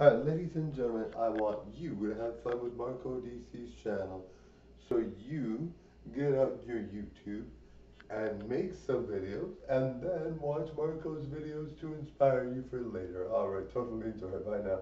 Alright, ladies and gentlemen, I want you to have fun with Marco DC's channel. So you get out your YouTube and make some videos and then watch Marco's videos to inspire you for later. Alright, totally enjoy. Bye now.